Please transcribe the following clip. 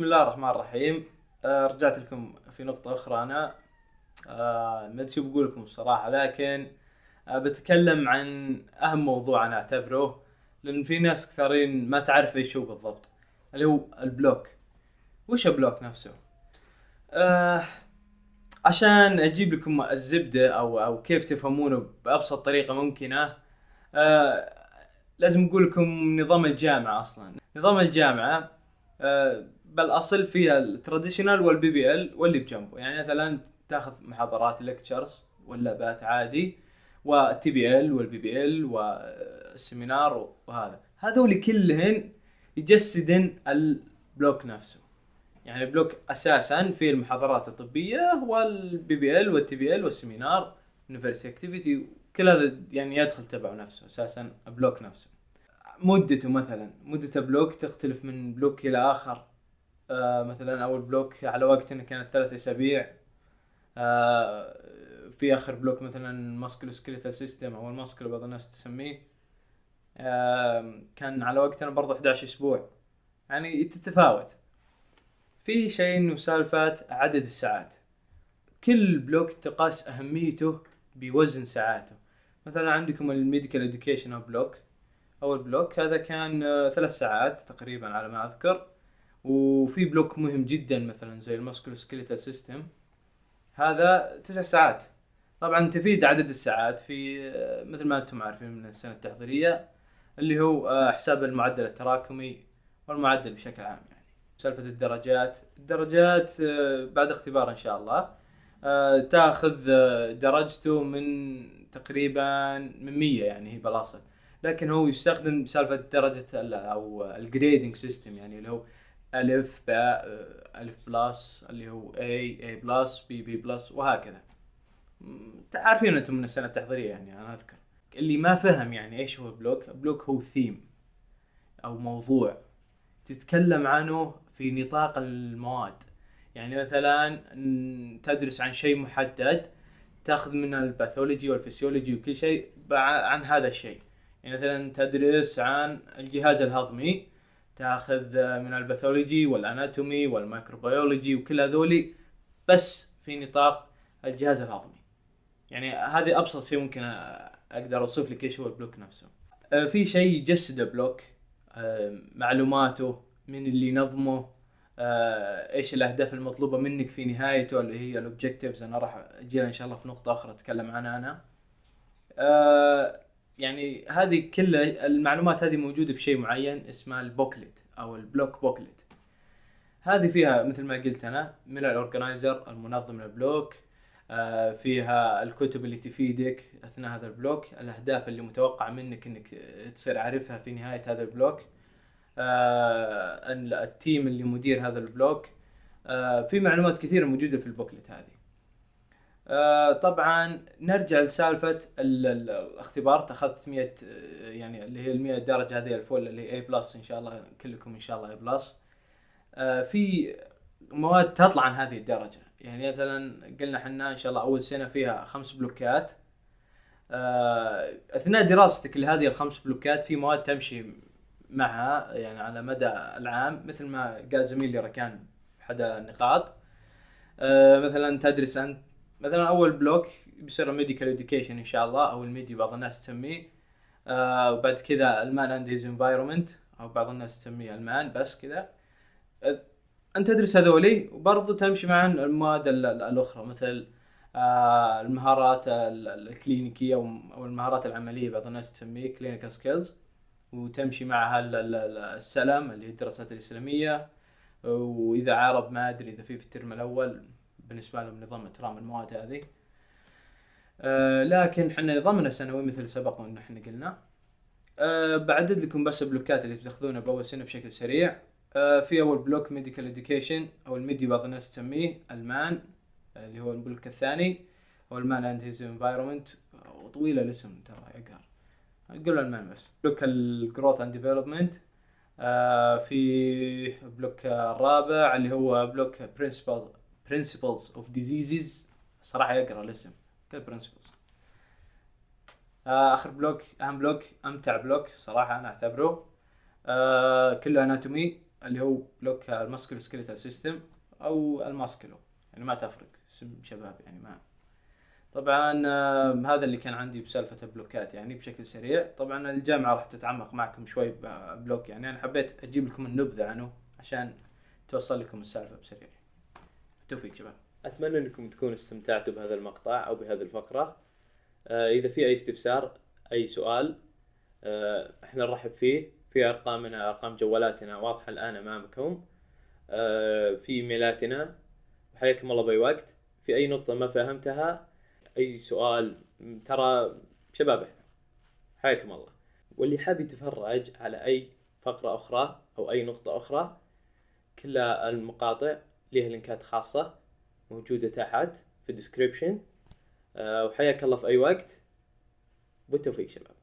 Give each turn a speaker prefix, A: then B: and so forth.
A: بسم الله الرحمن الرحيم. آه رجعت لكم في نقطة أخرى أنا. آه ما أدري شو بقول لكم الصراحة لكن آه بتكلم عن أهم موضوع أنا أعتبره لأن في ناس كثيرين ما تعرف إيش هو بالضبط اللي هو البلوك. وش البلوك نفسه؟ آه عشان أجيب لكم الزبدة أو أو كيف تفهمونه بأبسط طريقة ممكنة آه لازم أقول لكم نظام الجامعة أصلا. نظام الجامعة آه بالاصل فيها ال traditional وال PBL واللي بجنبه. يعني مثلا تاخذ محاضرات lectures واللابات عادي وال TBL وال PBL وال seminar وهذا هذول كلهن يجسدن ال block نفسه. يعني ال block أساسا في المحاضرات الطبية وال PBL وال TBL وال seminar university activity كل هذا يعني يدخل تبعه نفسه أساسا ال block نفسه. مدته مثلا مدة block تختلف من block إلى آخر. آه مثلا أول block على وقتنا كانت ثلاث أسابيع آه في آخر block مثلا musculoskeletal system أو ال musculo بعض الناس تسميه آه كان على وقتنا برضه 11 أسبوع. يعني تتفاوت. في شيء إنه سالفة عدد الساعات. كل block تقاس أهميته بوزن ساعاته. مثلا عندكم ال medical education block أول block هذا كان ثلاث ساعات تقريبا على ما أذكر. وفي block مهم جدا مثلا زي ال musculoskeletal system. هذا تسع ساعات. طبعا تفيد عدد الساعات في مثل ما أنتم عارفين من السنة التحضيرية اللي هو حساب المعدل التراكمي والمعدل بشكل عام يعني. سالفة الدرجات. الدرجات بعد اختبار إن شاء الله. تأخذ درجته من تقريبا من 100 يعني هي بالاصل. لكن هو يستخدم سالفة درجة أو ال grading system يعني اللي هو ألف باء ألف plus اللي هو A A plus B B plus وهكذا. عارفين أنتم من السنة التحضيرية يعني أنا أذكر. اللي ما فهم يعني إيش هو block block هو ثيم أو موضوع. تتكلم عنه في نطاق المواد. يعني مثلا تدرس عن شيء محدد تأخذ من ال pathology وال physiology وكل شيء عن هذا الشيء. يعني مثلا تدرس عن الجهاز الهضمي تاخذ من ال pathology وال anatomy وال microbiology وكل هذولي بس في نطاق الجهاز الهضمي يعني هذه أبسط شيء ممكن أقدر أوصف لك إيش هو ال block نفسه. في شيء يجسد ال block معلوماته من اللي ينظمه إيش الأهداف المطلوبة منك في نهايته اللي هي ال objectives أنا راح أجي إن شاء الله في نقطة أخرى أتكلم عنها أنا. يعني هذه كل المعلومات هذه موجودة في شيء معين اسمه ال booklet أو ال block booklet. هذه فيها مثل ما قلت أنا من ال organizer المنظم لل block فيها الكتب اللي تفيدك أثناء هذا ال block الأهداف اللي متوقع منك إنك تصير عارفها في نهاية هذا ال block ال team اللي مدير هذا ال block في معلومات كثيرة موجودة في ال booklet هذه. آه طبعا نرجع لسالفة الاختبار. اخذت 100 يعني اللي هي ال 100 درجة هذه ال full اللي هي A plus إن شاء الله كلكم إن شاء الله plus آه في مواد تطلع عن هذه الدرجة. يعني مثلا قلنا إحنا إن شاء الله أول سنة فيها خمس بلوكات. آه أثناء دراستك لهذه الخمس بلوكات في مواد تمشي معها يعني على مدى العام مثل ما قال زميلي ركان احد النقاط. مثلا تدرس أنت مثلا أول block بيصير medical education إن شاء الله أو ال med edu بعض الناس تسميه. آه وبعد كذا ال man and his environment أو بعض الناس تسميه ال man بس كذا. آه أنت تدرس هذولي وبرضه تمشي مع المواد الأخرى مثل آه المهارات الكلينيكية أو المهارات العملية بعض الناس تسميه clinical skills وتمشي معها السلم اللي هي الدراسات الإسلامية. وإذا عارض ما أدري إذا في في ال term الأول. بالنسبة لهم نظام اترام المواد هذه. أه لكن إحنا نظامنا سنوي مثل سبق وإن إحنا قلنا. أه بعدد لكم بس البلوكات اللي بتاخذونها بأول سنة بشكل سريع. أه في أول block medical education أو ال med edu بعض الناس تسميه ال man اللي هو ال block الثاني. أو ال man and his environment وطويل الاسم ترى يقهر قول ال man بس. block ال growth and development في block الرابع اللي هو block principle principles of diseases. صراحة يقهر الاسم. كل principles. آه آخر block أهم block أمتع block صراحة أنا أعتبره. آه كله anatomy اللي هو block ال musculoskeletal system أو ال musculo. يعني ما تفرق اسم شباب يعني ما. طبعا آه، هذا اللي كان عندي بسالفة البلوكات يعني بشكل سريع. طبعا الجامعة راح تتعمق معكم شوي block يعني. أنا حبيت أجيب لكم النبذة عنه عشان توصل لكم السالفة بسريع. بالتوفيق شباب.
B: أتمنى أنكم تكونوا استمتعتوا بهذا المقطع أو بهذه الفقرة. آه، إذا في أي استفسار أي سؤال آه، إحنا نرحب فيه. في أرقامنا أرقام جوالاتنا واضحة الآن أمامكم. آه، في إيميلاتنا. حياكم الله بأي وقت. في أي نقطة ما فهمتها أي سؤال ترى شباب إحنا. حياكم الله. واللي حاب يتفرج على أي فقرة أخرى أو أي نقطة أخرى كل المقاطع لها لينكات خاصة موجودة تحت في الديسكريبشن وحياك الله في أي وقت. بالتوفيق شباب.